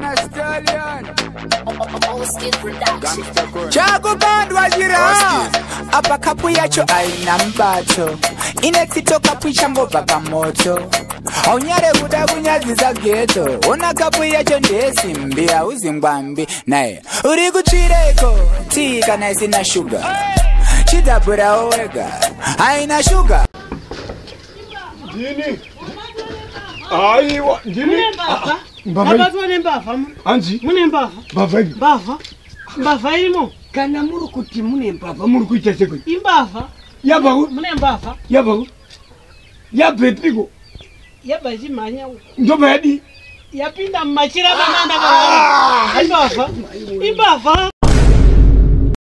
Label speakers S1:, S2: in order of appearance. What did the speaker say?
S1: Ghana stallion. Chakupandwa chira apa kapu yacho aina mbato. Inetsito kapu ichangobva pamoto. Aunyare kuda kunyadzisa geto ona kapu yacho ndesimbi hauzi ngwambi naye uri kutsvireko tii kana isina shuga chidhabhurawo wega. Haina shuga
S2: ndini? Aiwa ndini
S3: abatwa nembavha
S2: hanzi?
S3: Mune mbavha
S2: mbavha
S3: mbavha mbavha irimo
S2: kana muri kuti mune mbavha muri kuita sekoi
S3: imbavha
S2: yabvaku
S3: mune mbavha
S2: yabvaku yabvepiko
S3: yabva ichimhanya
S2: ndobva yadi?
S3: Yapinda mumachira vananda imbavha imbavha